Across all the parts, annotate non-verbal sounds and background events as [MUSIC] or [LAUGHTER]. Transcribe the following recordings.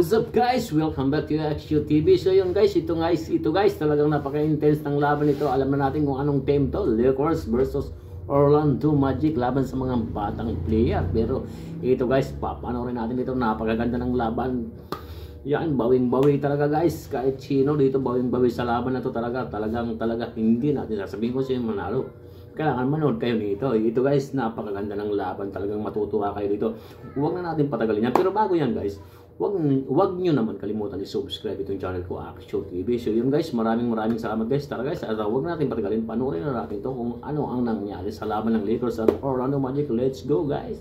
What's up guys? Welcome back to XU TV. So yun guys, ito guys, ito guys, talagang napaka-intense ng laban ito. Alam na natin kung anong team to. Lakers versus Orlando Magic laban sa mga batang player. Pero ito guys, papanoorin natin ito. Napakaganda ng laban. Yan, bawing-bawi talaga guys. Kahit sino dito bawing-bawi sa laban na to talaga. Talagang talaga hindi natin sasabihin ko sino manalo. Kailangan manood kayo nito. Ito guys, napakaganda ng laban. Talagang matutuwa kayo dito. Huwag na natin patagalin yan. Pero bago yan guys, wag, wag nyo naman kalimutan i-subscribe itong channel ko, Action TV. So yun guys, maraming maraming salamat guys. Tara guys, at wag natin patagalin, panoorin na natin to kung ano ang nangyari sa laban ng Lakers at Orlando Magic. Let's go guys!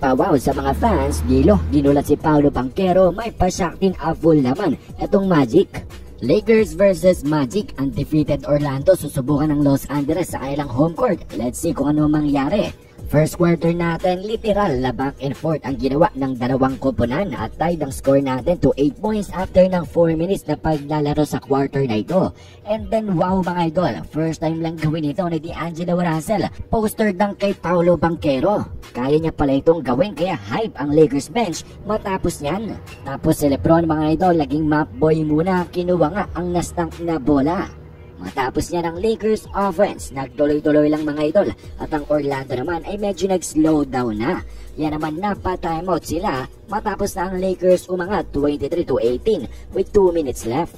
Pawaw sa mga fans, Dilo, ginulat si Paolo Banquero, may pasakting full naman itong Magic. Lakers versus Magic, undefeated Orlando susubukan ng Los Angeles sa kanilang home court. Let's see kung ano mangyari. First quarter natin, literal na back and forth ang ginawa ng dalawang koponan at tied ang score natin to 8 points after ng 4 minutes na paglalaro sa quarter na ito. And then wow mga idol, first time lang gawin ito ni D'Angelo Russell, poster dunk kay Paolo Banquero. Kaya niya pala itong gawin kaya hype ang Lakers bench matapos niyan. Tapos si Lebron mga idol, naging map boy muna, kinuha nga ang nastank na bola. Matapos niya ng Lakers offense, nagtuloy-tuloy lang mga idol at ang Orlando naman ay medyo nag-slow down na. Yan naman napa-timeout sila matapos na ang Lakers umangat 23 to 18 with 2 minutes left.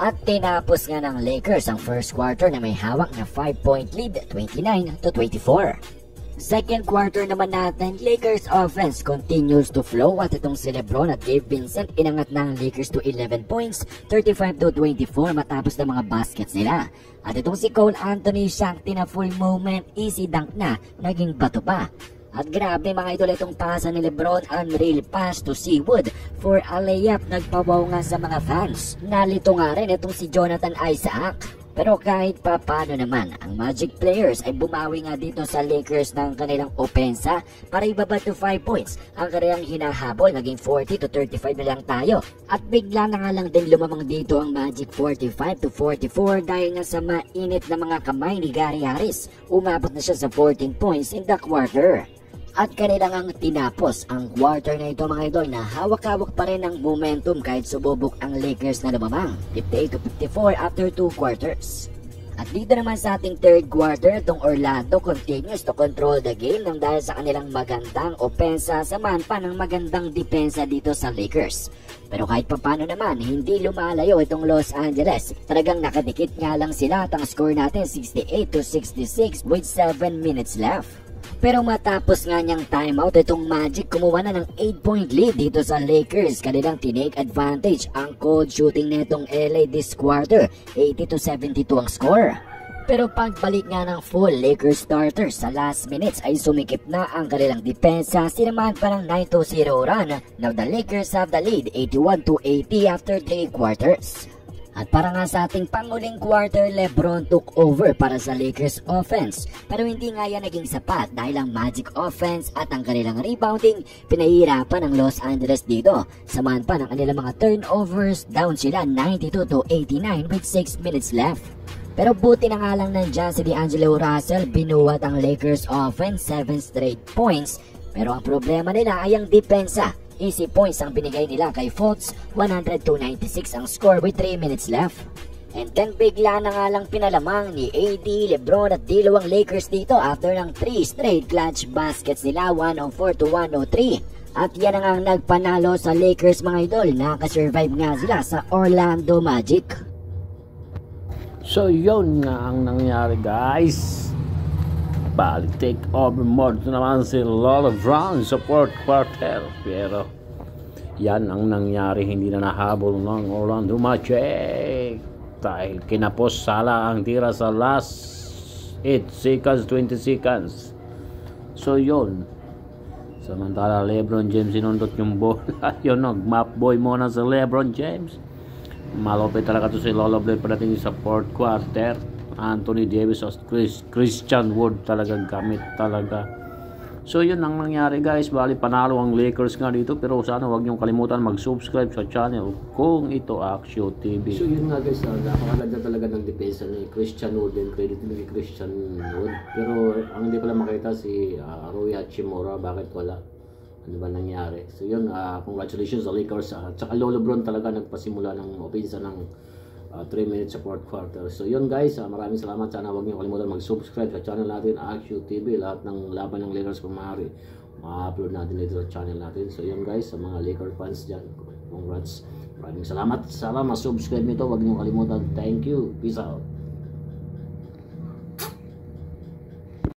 At tinapos nga ng Lakers ang first quarter na may hawak na 5-point lead 29 to 24. Second quarter naman natin, Lakers offense continues to flow at itong si Lebron at Gabe Vincent inangat ng Lakers to 11 points, 35 to 24 matapos ng mga baskets nila. At itong si Cole Anthony Shakti na full moment, easy dunk na, naging bato pa. At grabe mga idol itong pasa ni Lebron unreal pass to Seawood for a layup nagpawaw nga sa mga fans. Nalito nga rin itong si Jonathan Isaac. Pero kahit pa paano naman, ang Magic players ay bumawi nga dito sa Lakers ng kanilang opensa para ibaba to 5 points. Ang kanilang hinahabol, naging 40 to 35 na lang tayo. At bigla na nga lang din lumamang dito ang Magic 45 to 44 dahil nga sa mainit na mga kamay ni Gary Harris. Umabot na siya sa 14 points in the quarter. At kanilang ang tinapos ang quarter na ito mga idol na hawak-hawak pa rin ang momentum kahit sububok ang Lakers na lumamang 58 to 54 after 2 quarters. At dito naman sa ating third quarter, itong Orlando continues to control the game nang dahil sa kanilang magandang opensa samahan pa ng magandang depensa dito sa Lakers. Pero kahit papano naman, hindi lumalayo itong Los Angeles. Talagang nakadikit nga lang sila at ang score natin 68 to 66 with 7 minutes left. Pero matapos nga niyang timeout, itong Magic kumuha na ng 8-point lead dito sa Lakers. Kanilang tinake advantage ang cold shooting netong LA this quarter. 80 to 72 ang score. Pero pagbalik nga ng full Lakers starters sa last minutes ay sumikip na ang kanilang depensa. Sinamahan pa ng 9-0 run. Now the Lakers have the lead 81 to 80 after 3 quarters. At para nga sa ating panguling quarter, Lebron took over para sa Lakers offense. Pero hindi nga yan naging sapat dahil ang Magic offense at ang kanilang rebounding pinahirapan ng Los Angeles dito. Samahan pa ng kanilang mga turnovers, down sila 92 to 89 with 6 minutes left. Pero buti na nga lang nandyan si D'Angelo Russell, binuwat ang Lakers offense 7 straight points. Pero ang problema nila ay ang depensa Easy points ang binigay nila kay Fultz, 100-96 ang score with 3 minutes left. And then bigla na nga lang pinalamang ni AD, Lebron at Dilo Lakers dito after ng 3 straight clutch baskets nila 104-103. At yan ang nagpanalo sa Lakers mga idol. Nakasurvive nga sila sa Orlando Magic. So yun nga ang nangyari guys. Balik take over mode naman si Lola Brown sa fourth quarter. Pero yan ang nangyari hindi na nahabol ng Orlando Magic. Dahil kinapos sala ang tira sa last 8 seconds, 20 seconds. So yun. Samantala Lebron James sinundot yung bola. [LAUGHS] yun nag-map boy muna sa Lebron James. Malupit talaga to si Lolo Blade padating sa fourth quarter. Anthony Davis Chris, Christian Wood talagang gamit talaga. So yun ang nangyari guys, bali panalo ang Lakers nga dito pero sana wag niyong kalimutan mag-subscribe sa channel kung ito Action TV. So yun nga guys, uh, napakaganda talaga ng depensa ni Christian Wood and credit ni Christian Wood. Pero ang hindi lang makita si uh, Rui Hachimura, bakit wala? ano ba nangyari. So yun, ah, congratulations sa Lakers. Uh, tsaka Lolo Bron talaga nagpasimula ng opensa ng 3 minutes sa fourth quarter. So yun guys, ah, maraming salamat. Sana huwag niyo kalimutan mag-subscribe sa channel natin, Action TV. Lahat ng laban ng Lakers kung maaari, ma-upload natin dito sa channel natin. So yun guys, sa mga Lakers fans dyan, congrats. Maraming salamat. Sana ma-subscribe nyo to. Huwag niyo kalimutan. Thank you. Peace out.